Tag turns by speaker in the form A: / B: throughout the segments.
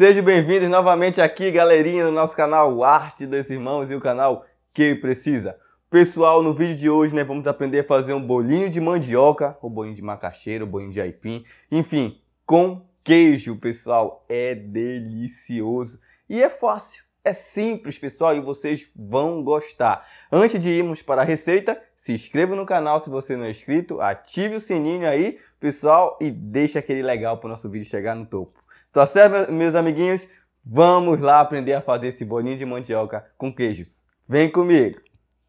A: Sejam bem-vindos novamente aqui, galerinha, no nosso canal Arte dos Irmãos e o canal Que Precisa. Pessoal, no vídeo de hoje, né, vamos aprender a fazer um bolinho de mandioca, ou bolinho de macaxeira, ou bolinho de aipim, enfim, com queijo, pessoal. É delicioso e é fácil. É simples, pessoal, e vocês vão gostar. Antes de irmos para a receita, se inscreva no canal se você não é inscrito, ative o sininho aí, pessoal, e deixa aquele legal para o nosso vídeo chegar no topo. Tá certo, meus amiguinhos? Vamos lá aprender a fazer esse bolinho de mandioca com queijo. Vem comigo!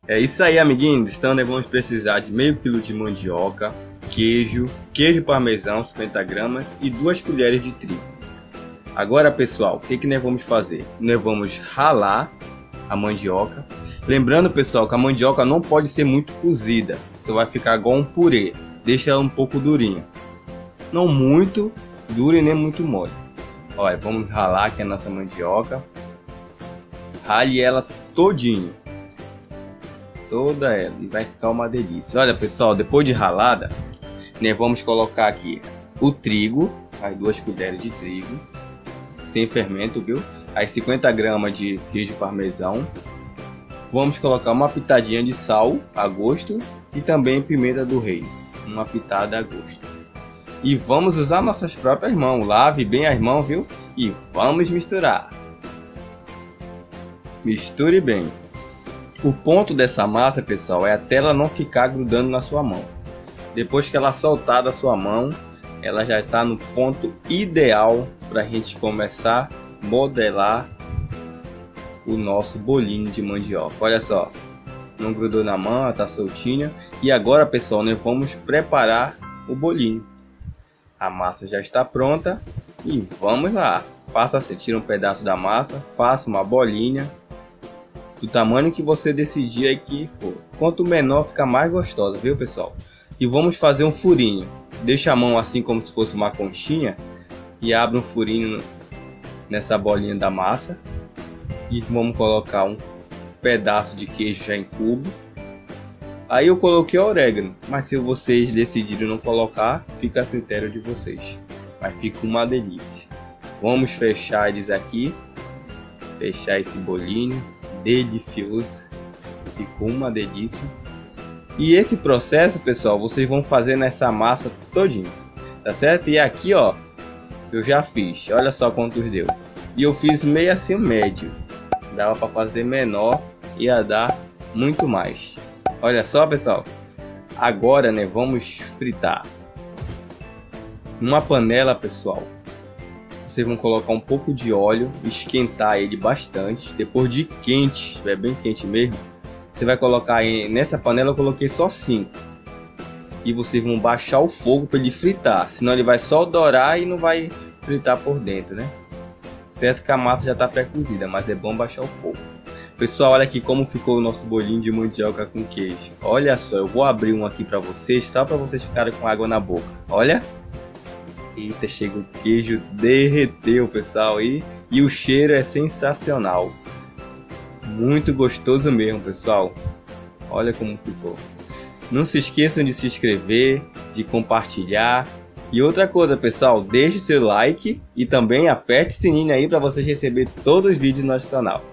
A: É isso aí, amiguinhos. Então, nós vamos precisar de meio quilo de mandioca, queijo, queijo parmesão, 50 gramas e duas colheres de trigo. Agora, pessoal, o que, que nós vamos fazer? Nós vamos ralar a mandioca. Lembrando, pessoal, que a mandioca não pode ser muito cozida. Você vai ficar igual um purê. Deixa ela um pouco durinha. Não muito dura e nem muito mole. Olha, vamos ralar aqui a nossa mandioca. Rale ela todinho. Toda ela. E vai ficar uma delícia. Olha, pessoal, depois de ralada, nós vamos colocar aqui o trigo. As duas colheres de trigo sem fermento, viu? As 50 gramas de queijo parmesão. Vamos colocar uma pitadinha de sal a gosto e também pimenta do rei, uma pitada a gosto. E vamos usar nossas próprias mãos. Lave bem as mãos, viu? E vamos misturar. Misture bem. O ponto dessa massa, pessoal, é até ela não ficar grudando na sua mão. Depois que ela soltar da sua mão, ela já está no ponto ideal para a gente começar a modelar o nosso bolinho de mandioca. Olha só, não grudou na mão, está soltinha. E agora, pessoal, nós vamos preparar o bolinho. A massa já está pronta e vamos lá. Faça assim, tira um pedaço da massa, faça uma bolinha do tamanho que você decidir aí que for. Quanto menor fica mais gostosa, viu pessoal? E vamos fazer um furinho. Deixa a mão assim como se fosse uma conchinha e abre um furinho nessa bolinha da massa e vamos colocar um pedaço de queijo já em cubo. Aí eu coloquei orégano, mas se vocês decidirem não colocar, fica a critério de vocês. Mas fica uma delícia. Vamos fechar eles aqui, fechar esse bolinho delicioso, ficou uma delícia. E esse processo, pessoal, vocês vão fazer nessa massa todinho, tá certo? E aqui, ó, eu já fiz. Olha só quantos deu. E eu fiz meio assim médio. Dava para fazer menor. Ia dar muito mais. Olha só, pessoal. Agora, né, vamos fritar. Numa panela, pessoal. Vocês vão colocar um pouco de óleo, esquentar ele bastante. Depois de quente, estiver bem quente mesmo, você vai colocar aí, nessa panela eu coloquei só 5 e vocês vão baixar o fogo para ele fritar, senão ele vai só dourar e não vai fritar por dentro, né? Certo que a massa já está pré-cozida, mas é bom baixar o fogo. Pessoal, olha aqui como ficou o nosso bolinho de mandioca com queijo. Olha só, eu vou abrir um aqui para vocês, só para vocês ficarem com água na boca. Olha. Eita, chega o queijo, derreteu, pessoal. E, e o cheiro é sensacional. Muito gostoso mesmo, pessoal. Olha como ficou. Não se esqueçam de se inscrever, de compartilhar. E outra coisa, pessoal, deixe seu like e também aperte o sininho aí para vocês receber todos os vídeos do nosso canal.